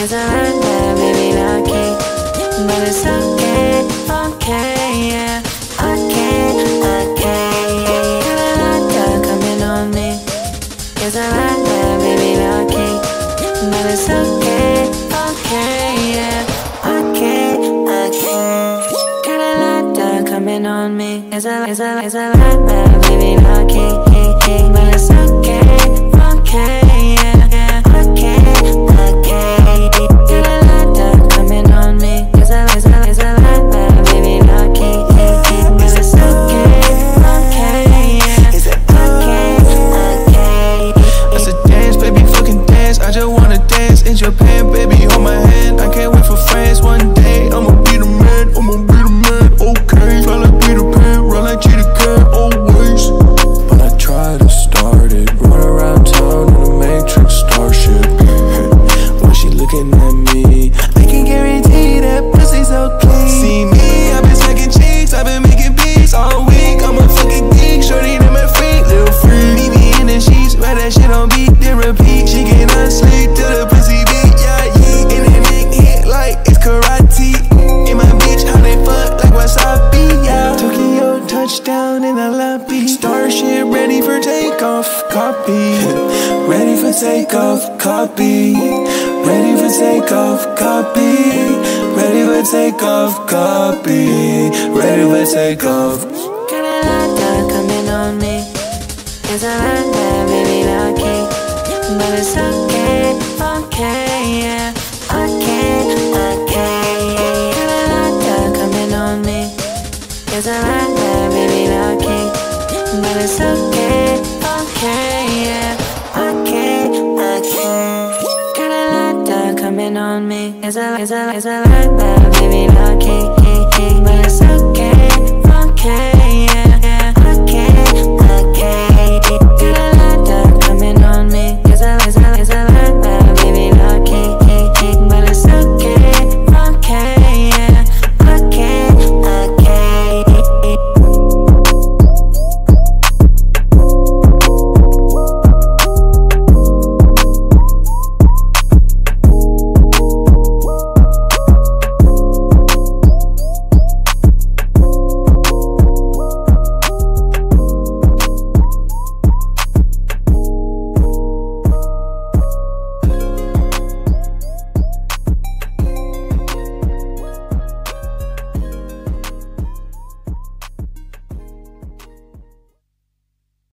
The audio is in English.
Cause I earned that baby lucky But it's okay, okay, yeah Okay, okay, Got a hot coming on me. Cause I earned that baby lucky But it's okay, okay, yeah Okay, okay Got a lot coming on me Is a is a is I like baby lucky Japan, your baby. for takeoff, copy. Ready for takeoff, copy. Ready for takeoff, copy. Ready for takeoff. Carolina coming on me. It's a Honda, baby, okay. But it's okay, okay, yeah. Okay, okay. Carolina coming on me. It's a Climbing on me. Is a, is a, is a light, baby, lucky,